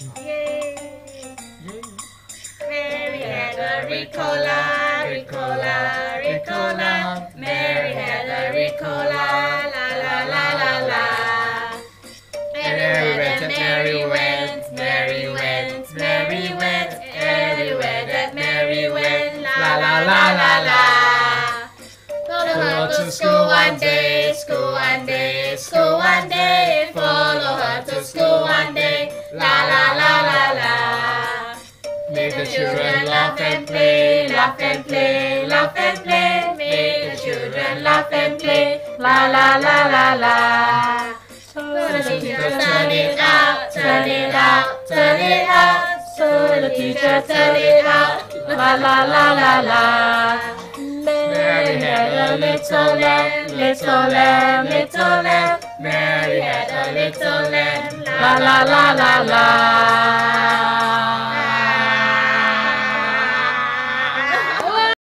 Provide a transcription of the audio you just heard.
Mary had a Ricola, Ricola, Ricola. Mary had a Ricola, la la la la la. Everywhere that Mary went, Mary went, Mary went. Everywhere that Mary went, la la la la la. Her to school one day, la la la la la. Make the children laugh and play, laugh and play, laugh and play. Make the children laugh and play, la la la la la. So the teacher turn it out, turn it out, turn it out. So the teacher turn it out, la la la la la. Mary had a little lamb, little lamb, little lamb. Mary had a little lamb, la la la la la.